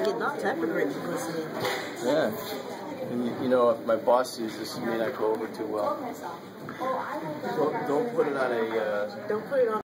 They're getting all type of great publicity. Yeah. And you, you know, if my boss sees this, it may not go over too well. Don't, don't put it on a. Uh, Don't put it on.